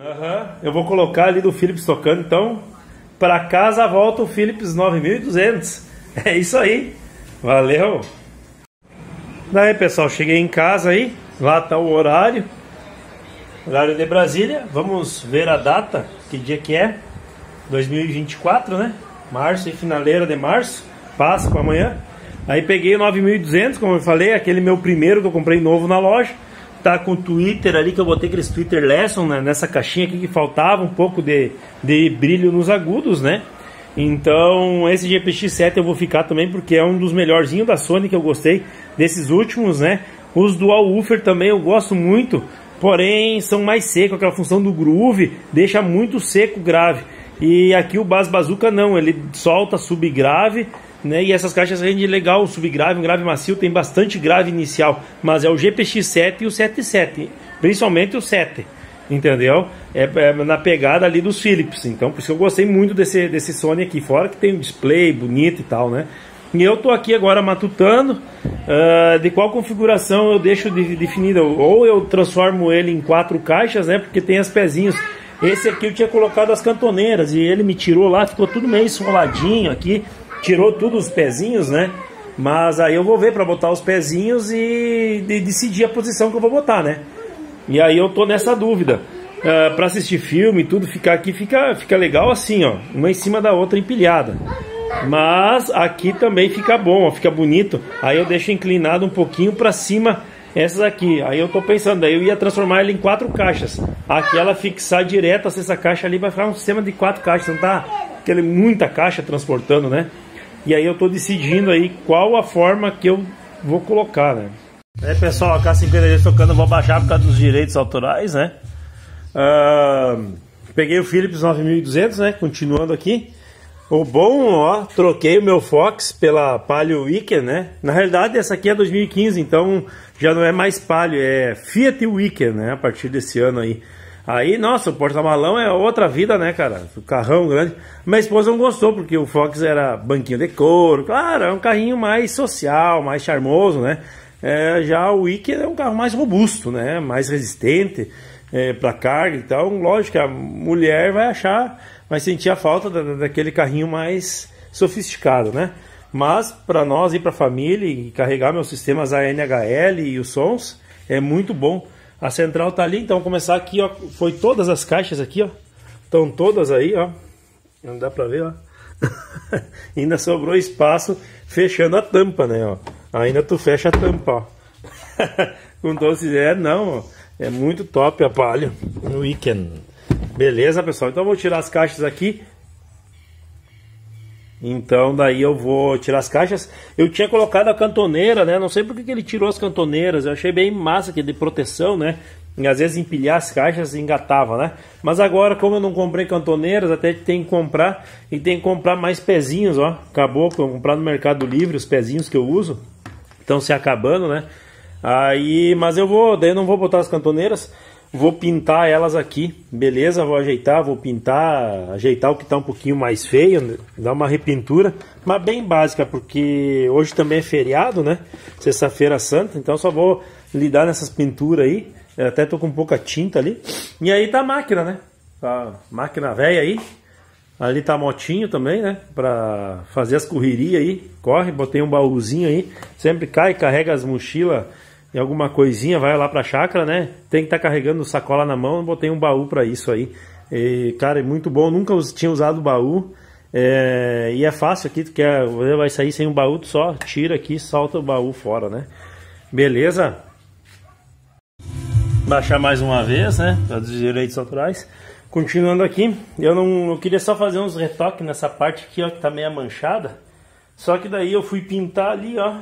Uhum. Eu vou colocar ali do Philips tocando, então. Para casa volta o Philips 9200. É isso aí. Valeu. Daí, pessoal, cheguei em casa aí. Lá tá o horário. Horário de Brasília. Vamos ver a data. Que dia que é? 2024, né? Março e finaleira de março. Páscoa amanhã. Aí peguei o 9200, como eu falei, aquele meu primeiro que eu comprei novo na loja. Tá com o Twitter ali, que eu botei aqueles Twitter Lesson né, nessa caixinha aqui que faltava um pouco de, de brilho nos agudos, né? Então, esse GPX7 eu vou ficar também porque é um dos melhorzinhos da Sony que eu gostei desses últimos, né? Os Dual Woofer também eu gosto muito, porém são mais secos, aquela função do groove deixa muito seco grave. E aqui o Bass Bazooka não, ele solta subgrave, né? E essas caixas rendem legal o subgrave, um grave macio, tem bastante grave inicial, mas é o GPX7 e o 77, principalmente o 7, entendeu? É, é, na pegada ali dos Philips, então por isso eu gostei muito desse, desse Sony aqui, fora que tem um display bonito e tal, né? E eu tô aqui agora matutando uh, de qual configuração eu deixo de, definida, ou eu transformo ele em quatro caixas, né? Porque tem as pezinhos esse aqui eu tinha colocado as cantoneiras e ele me tirou lá, ficou tudo meio esfoladinho aqui, tirou tudo os pezinhos, né? Mas aí eu vou ver para botar os pezinhos e de decidir a posição que eu vou botar, né? E aí eu tô nessa dúvida. Uh, ah, para assistir filme e tudo, ficar aqui fica, fica legal assim, ó, uma em cima da outra empilhada. Mas aqui também fica bom, ó, fica bonito. Aí eu deixo inclinado um pouquinho para cima essas aqui. Aí eu tô pensando, aí eu ia transformar ela em quatro caixas. Aqui ela fixar direto essa caixa ali vai ficar um sistema de quatro caixas, não tá aquele muita caixa transportando, né? E aí eu tô decidindo aí qual a forma que eu vou colocar, né? É pessoal, a K50 tocando, eu vou baixar por causa dos direitos autorais, né? Uh, peguei o Philips 9200, né? Continuando aqui. O bom, ó, troquei o meu Fox pela Palio Wicker, né? Na realidade, essa aqui é 2015, então já não é mais Palio, é Fiat Wicker, né? A partir desse ano aí. Aí, nossa, o porta-malão é outra vida, né, cara? O carrão grande. Minha esposa não gostou, porque o Fox era banquinho de couro. Claro, é um carrinho mais social, mais charmoso, né? É, já o Wicker é um carro mais robusto, né? Mais resistente é, para carga e tal. Lógico a mulher vai achar mas sentia falta da, daquele carrinho mais sofisticado, né? Mas para nós e para a família e carregar meus sistemas ANHL e os sons é muito bom. A central tá ali, então começar aqui, ó, foi todas as caixas aqui, ó. Estão todas aí, ó. Não dá para ver, ó. Ainda sobrou espaço fechando a tampa, né, ó. Ainda tu fecha a tampa, ó. Com doce é, não, ó. É muito top a palha no weekend. Beleza, pessoal? Então eu vou tirar as caixas aqui. Então daí eu vou tirar as caixas. Eu tinha colocado a cantoneira, né? Não sei porque que ele tirou as cantoneiras. Eu achei bem massa aqui de proteção, né? E às vezes empilhar as caixas engatava, né? Mas agora, como eu não comprei cantoneiras, até tem que comprar. E tem que comprar mais pezinhos, ó. Acabou com comprar no Mercado Livre os pezinhos que eu uso. Estão se acabando, né? Aí, mas eu vou, daí eu não vou botar as cantoneiras. Vou pintar elas aqui, beleza? Vou ajeitar, vou pintar, ajeitar o que está um pouquinho mais feio, dar uma repintura, mas bem básica, porque hoje também é feriado, né? Sexta-feira santa, então só vou lidar nessas pinturas aí. Eu até tô com pouca tinta ali. E aí tá a máquina, né? A máquina velha aí. Ali tá a motinho também, né? Pra fazer as correrias aí. Corre, botei um baúzinho aí. Sempre cai, carrega as mochilas e alguma coisinha, vai lá pra chácara, né? Tem que estar tá carregando sacola na mão, botei um baú para isso aí. E, cara, é muito bom, nunca tinha usado baú. É, e é fácil aqui, tu quer, vai sair sem um baú, tu só tira aqui solta o baú fora, né? Beleza? Baixar mais uma vez, né? Para os direitos autorais. Continuando aqui, eu não eu queria só fazer uns retoques nessa parte aqui, ó, que tá meio manchada. Só que daí eu fui pintar ali, ó,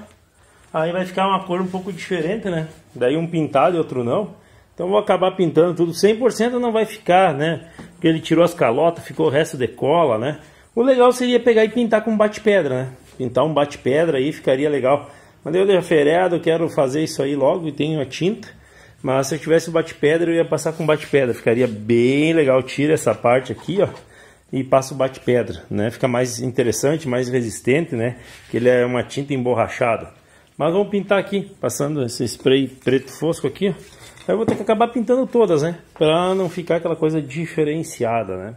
Aí vai ficar uma cor um pouco diferente, né? Daí um pintado e outro não. Então vou acabar pintando tudo. 100% não vai ficar, né? Porque ele tirou as calotas, ficou o resto de cola, né? O legal seria pegar e pintar com bate-pedra, né? Pintar um bate-pedra aí ficaria legal. Mas eu dei feriado, quero fazer isso aí logo e tenho a tinta. Mas se eu tivesse o bate-pedra, eu ia passar com bate-pedra. Ficaria bem legal. Tira essa parte aqui, ó. E passa o bate-pedra, né? Fica mais interessante, mais resistente, né? Que ele é uma tinta emborrachada. Mas vamos pintar aqui, passando esse spray preto fosco aqui, Aí eu vou ter que acabar pintando todas, né? Pra não ficar aquela coisa diferenciada, né?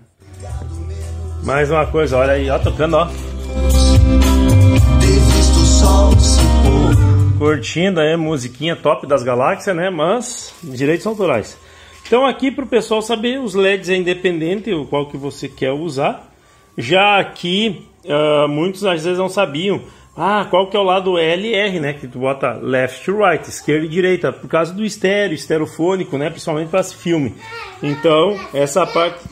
Mais uma coisa, olha aí, ó, tocando, ó. Curtindo aí, musiquinha top das galáxias, né? Mas direitos autorais. Então aqui para o pessoal saber, os LEDs é independente, o qual que você quer usar. Já aqui, uh, muitos às vezes não sabiam, ah, qual que é o lado LR, né? Que tu bota left to right, esquerda e direita, por causa do estéreo, estereofônico, né? Principalmente para esse filme. Então, essa parte...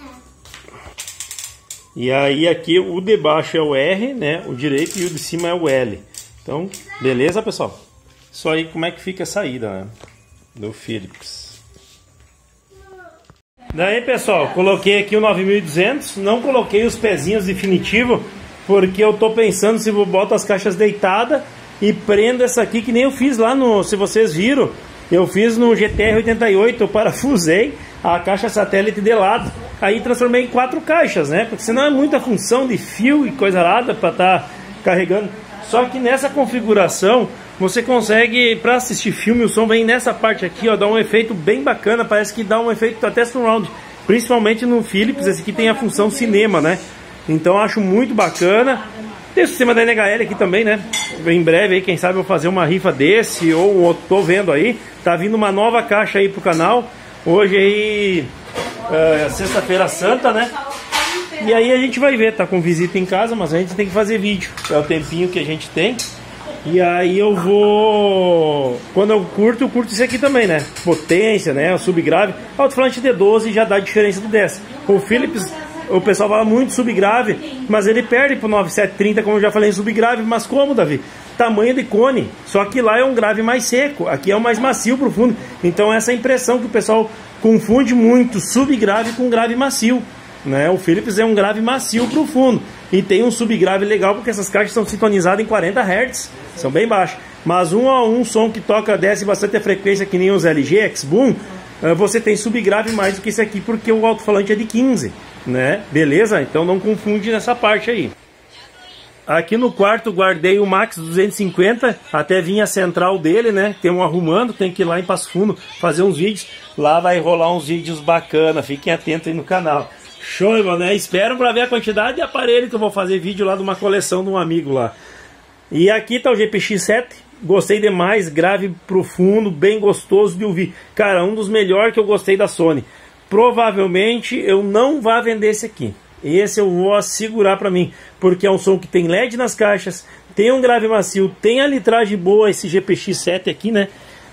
E aí aqui o de baixo é o R, né? O direito e o de cima é o L. Então, beleza, pessoal? Isso aí, como é que fica a saída, né? Do Philips. Daí, pessoal, coloquei aqui o 9200. Não coloquei os pezinhos definitivos, porque eu tô pensando se eu boto as caixas deitadas e prendo essa aqui, que nem eu fiz lá no... Se vocês viram, eu fiz no GTR 88, eu parafusei a caixa satélite de lado. Aí transformei em quatro caixas, né? Porque senão é muita função de fio e coisa nada para estar tá carregando. Só que nessa configuração você consegue, para assistir filme, o som vem nessa parte aqui, ó, dá um efeito bem bacana, parece que dá um efeito até surround, principalmente no Philips, esse aqui tem a função cinema, né? Então acho muito bacana. Tem o sistema da NHL aqui também, né? Em breve aí, quem sabe eu vou fazer uma rifa desse ou tô vendo aí. Tá vindo uma nova caixa aí pro canal. Hoje aí, é, sexta-feira santa, né? E aí a gente vai ver, tá com visita em casa, mas a gente tem que fazer vídeo. É o tempinho que a gente tem. E aí eu vou. Quando eu curto, eu curto isso aqui também, né? Potência, né? O subgrave. Alto-falante D12 já dá diferença do 10. O Philips, o pessoal fala muito subgrave, mas ele perde pro 9730, como eu já falei em subgrave. Mas como, Davi? Tamanho de cone. Só que lá é um grave mais seco, aqui é o mais macio profundo. Então essa impressão que o pessoal confunde muito subgrave com grave macio. Né? O Philips é um grave macio profundo e tem um subgrave legal porque essas caixas são sintonizadas em 40 Hz, são bem baixos. Mas um a um som que toca desce bastante a frequência que nem os LG X-Boom, eh, você tem subgrave mais do que esse aqui porque o alto-falante é de 15, né? Beleza? Então não confunde nessa parte aí. Aqui no quarto guardei o Max 250, até vinha a central dele, né? Tem um arrumando, tem que ir lá em Passo Fundo fazer uns vídeos. Lá vai rolar uns vídeos bacana, fiquem atentos aí no canal. Show, né? Espero para ver a quantidade de aparelho que eu vou fazer vídeo lá de uma coleção de um amigo lá. E aqui tá o GPX7. Gostei demais, grave profundo, bem gostoso de ouvir. Cara, um dos melhores que eu gostei da Sony. Provavelmente eu não vá vender esse aqui. Esse eu vou assegurar para mim, porque é um som que tem LED nas caixas, tem um grave macio, tem a litragem boa, esse GPX7 aqui, né?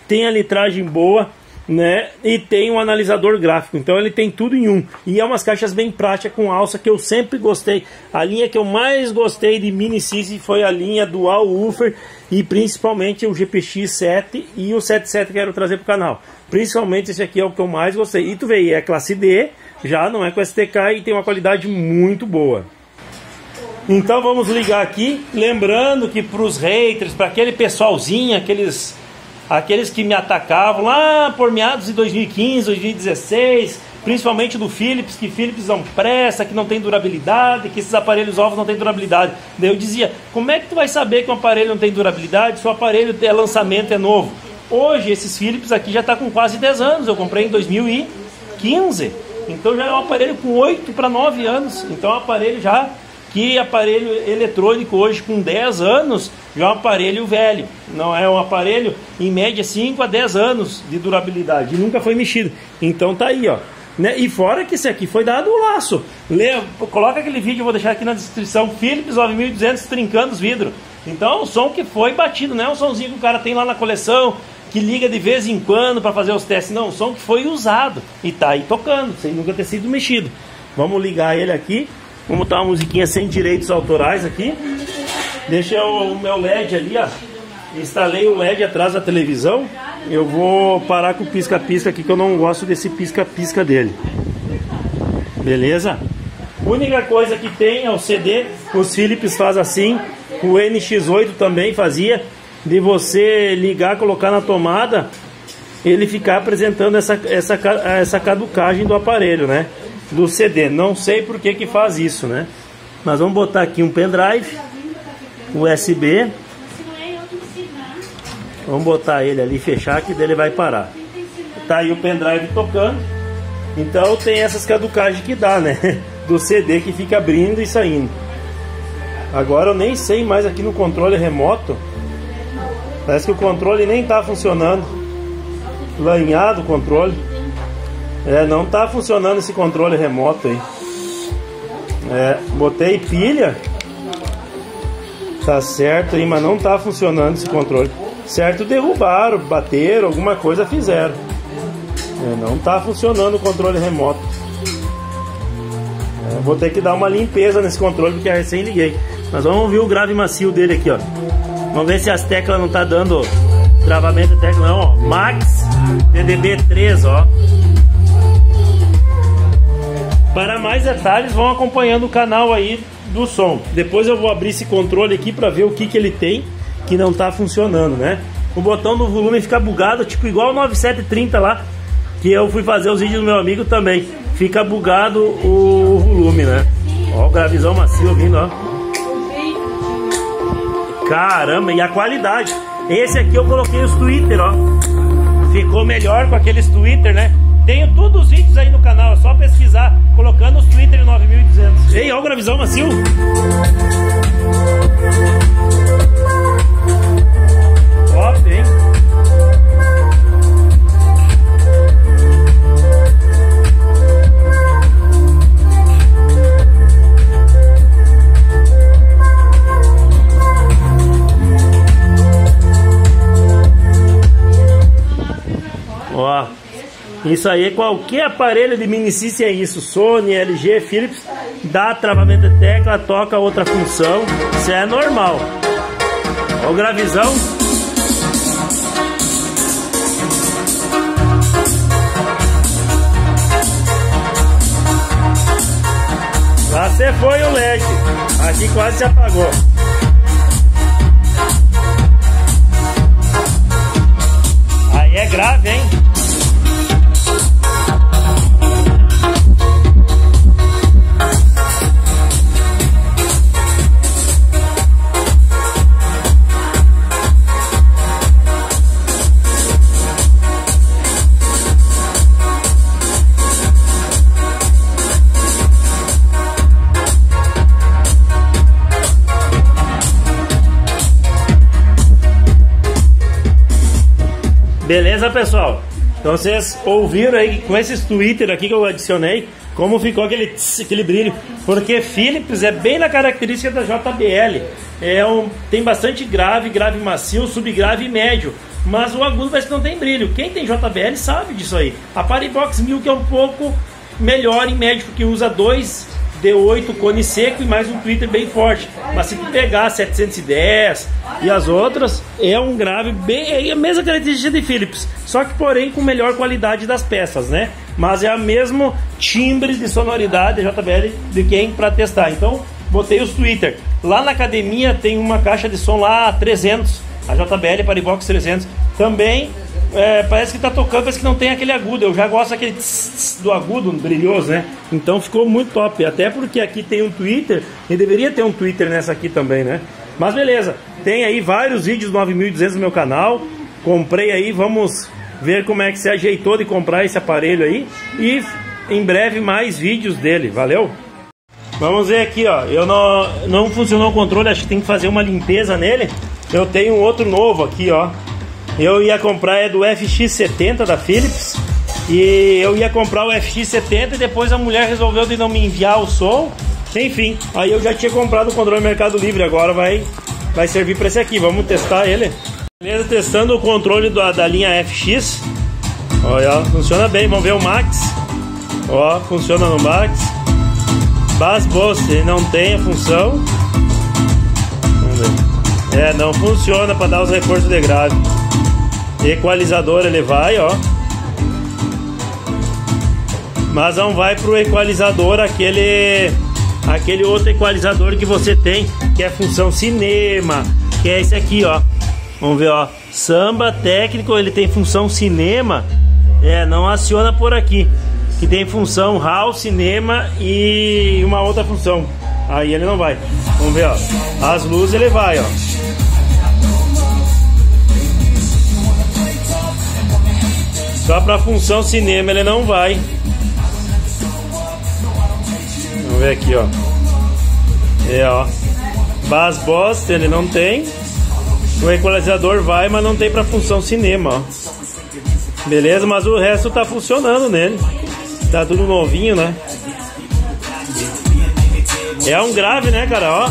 Tem a litragem boa né? E tem um analisador gráfico, então ele tem tudo em um. E é umas caixas bem práticas com alça que eu sempre gostei. A linha que eu mais gostei de Mini CC foi a linha Dual Woofer e principalmente o GPX 7 e o 77 que quero trazer para o canal. Principalmente esse aqui é o que eu mais gostei. E tu vê, é classe D, já não é com STK e tem uma qualidade muito boa. Então vamos ligar aqui, lembrando que para os haters, para aquele pessoalzinho, aqueles aqueles que me atacavam lá por meados de 2015, 2016, principalmente do Philips, que Philips não presta, que não tem durabilidade, que esses aparelhos novos não têm durabilidade. Daí eu dizia, como é que tu vai saber que um aparelho não tem durabilidade se o aparelho é lançamento é novo? Hoje esses Philips aqui já está com quase 10 anos, eu comprei em 2015, então já é um aparelho com 8 para 9 anos, então é um aparelho já que aparelho eletrônico hoje com 10 anos já é um aparelho velho, não é um aparelho em média 5 a 10 anos de durabilidade e nunca foi mexido. Então tá aí, ó. Né? E fora que esse aqui foi dado o laço. Lê, coloca aquele vídeo, vou deixar aqui na descrição, Philips 9200 trincando os vidros. Então é um som que foi batido, não é um somzinho que o cara tem lá na coleção, que liga de vez em quando para fazer os testes. Não, um som que foi usado e tá aí tocando, sem nunca ter sido mexido. Vamos ligar ele aqui. Vamos botar uma musiquinha sem direitos autorais aqui. Deixa o meu LED ali, ó. Instalei o LED atrás da televisão. Eu vou parar com o pisca-pisca aqui, que eu não gosto desse pisca-pisca dele. Beleza? Única coisa que tem é o CD. Os Philips faz assim. O NX8 também fazia. De você ligar, colocar na tomada, ele ficar apresentando essa, essa, essa caducagem do aparelho, né? Do CD. Não sei por que que faz isso, né? Mas vamos botar aqui um pendrive USB. Vamos botar ele ali fechar que dele vai parar. tá aí o pendrive tocando. Então tem essas caducagens que dá, né? Do CD que fica abrindo e saindo. Agora eu nem sei mais aqui no controle remoto. Parece que o controle nem tá funcionando. Lanhado o controle. É, não tá funcionando esse controle remoto aí. É, botei pilha. Tá certo aí, mas não tá funcionando esse controle. Certo, derrubaram, bateram, alguma coisa fizeram. É, não tá funcionando o controle remoto. É, vou ter que dar uma limpeza nesse controle porque é recém liguei. Mas vamos ouvir o grave macio dele aqui, ó. Vamos ver se as teclas não tá dando travamento de tecla não, ó. Max TDB 3, ó. Para mais detalhes, vão acompanhando o canal aí do som. Depois eu vou abrir esse controle aqui para ver o que que ele tem que não tá funcionando, né? O botão do volume fica bugado, tipo igual o 9730 lá, que eu fui fazer os vídeos do meu amigo também. Fica bugado o volume, né? Ó, o gravizão macio vindo, ó. Caramba, e a qualidade. Esse aqui eu coloquei os Twitter, ó. Ficou melhor com aqueles Twitter, né? Tenho todos os vídeos aí no colocando os Twitter 9200. Ei, ó o gravizão macio. Isso aí, qualquer aparelho de minicisse é isso. Sony, LG, Philips, dá travamento de tecla, toca outra função. Isso é normal. Ó o gravizão. Lá você foi o LED. Aqui quase se apagou. Beleza, pessoal? Então vocês ouviram aí com esses Twitter aqui que eu adicionei, como ficou aquele, tss, aquele brilho. Porque Philips é bem na característica da JBL. É um, tem bastante grave, grave macio, subgrave e médio. Mas o agudo parece que não tem brilho. Quem tem JBL sabe disso aí. A Paribox 1000 que é um pouco melhor em médio, porque usa dois D8 cone seco e mais um Twitter bem forte. Mas se tu pegar 710 e as outras, é um grave bem é a mesma característica de Philips, só que porém com melhor qualidade das peças, né? Mas é a mesmo timbre de sonoridade JBL de quem para testar. Então, botei os Twitter. Lá na academia tem uma caixa de som lá 300, a JBL Paribox 300. Também é, parece que tá tocando, parece que não tem aquele agudo. Eu já gosto daquele tss, tss do agudo, brilhoso, né? Então ficou muito top. Até porque aqui tem um Twitter, e deveria ter um Twitter nessa aqui também, né? Mas beleza, tem aí vários vídeos 9200 no meu canal. Comprei aí, vamos ver como é que se ajeitou de comprar esse aparelho aí. E em breve mais vídeos dele, valeu? Vamos ver aqui, ó. Eu não, não funcionou o controle, acho que tem que fazer uma limpeza nele. Eu tenho outro novo aqui, ó. Eu ia comprar é do FX70 da Philips. E eu ia comprar o FX70 e depois a mulher resolveu de não me enviar o som. Enfim, aí eu já tinha comprado o controle Mercado Livre, agora vai, vai servir para esse aqui. Vamos testar ele. Beleza, testando o controle da, da linha FX. Olha, funciona bem. Vamos ver o Max. Ó, funciona no Max. Bass Boost, não tem a função. Vamos ver. É, não funciona para dar os reforços de grave. Equalizador ele vai, ó. Mas não vai pro equalizador aquele aquele outro equalizador que você tem, que é função cinema, que é esse aqui, ó. Vamos ver, ó. Samba técnico, ele tem função cinema. É, não aciona por aqui. Que tem função RAW, cinema e uma outra função. Aí ele não vai. Vamos ver, ó. As luzes ele vai, ó. Só para função cinema ele não vai. Vamos ver aqui, ó. É, ó. Bass Boss ele não tem. O equalizador vai, mas não tem para função cinema, ó. Beleza, mas o resto tá funcionando nele. Tá tudo novinho, né? É um grave, né, cara, ó.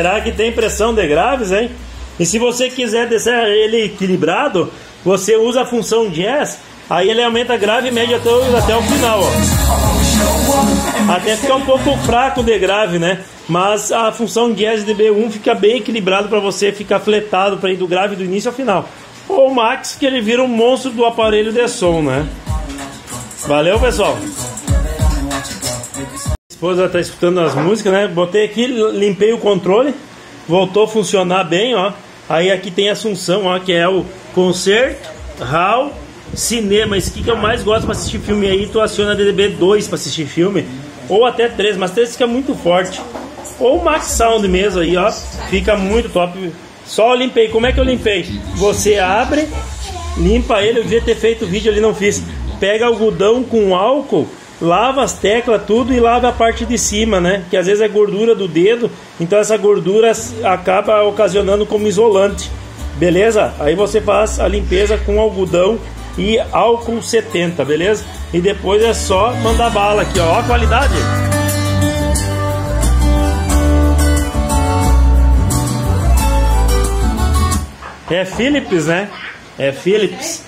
Será que tem pressão de graves, hein? E se você quiser deixar ele equilibrado, você usa a função jazz, aí ele aumenta grave e média até, até o final, ó. Até fica um pouco fraco de grave, né? Mas a função jazz de B1 fica bem equilibrado para você ficar fletado para ir do grave do início ao final. Ou o Max, que ele vira um monstro do aparelho de som, né? Valeu, pessoal! Esposa tá escutando as músicas, né? Botei aqui, limpei o controle, voltou a funcionar bem, ó. Aí aqui tem a Assunção, ó, que é o concerto, hall, cinema. Esse aqui que eu mais gosto para assistir filme aí, tu aciona DDB 2 para assistir filme, ou até 3, mas 3 fica muito forte. Ou Max Sound mesmo aí, ó, fica muito top. Só limpei. Como é que eu limpei? Você abre, limpa ele. Eu devia ter feito vídeo ali, não fiz. Pega algodão com álcool lava as teclas tudo e lava a parte de cima, né? Que às vezes é gordura do dedo, então essa gordura acaba ocasionando como isolante. Beleza? Aí você faz a limpeza com algodão e álcool 70, beleza? E depois é só mandar bala aqui, ó, ó a qualidade. É Philips, né? É Philips.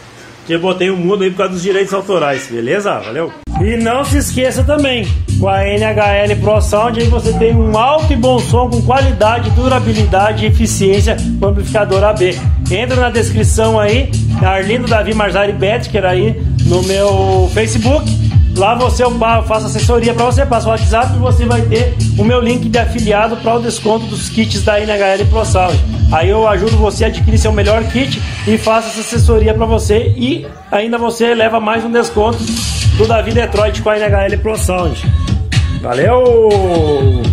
Eu botei o um mundo aí por causa dos direitos autorais, beleza? Valeu! E não se esqueça também, com a NHL Pro Sound aí você tem um alto e bom som com qualidade, durabilidade e eficiência com amplificador AB. Entra na descrição aí, Arlindo Davi Marzari Betker aí no meu Facebook. Lá você eu faço assessoria para você, passa o WhatsApp e você vai ter o meu link de afiliado para o desconto dos kits da NHL Pro Sound. Aí eu ajudo você a adquirir seu melhor kit e faço essa assessoria para você e ainda você leva mais um desconto do Davi Detroit com a NHL Pro Sound. Valeu!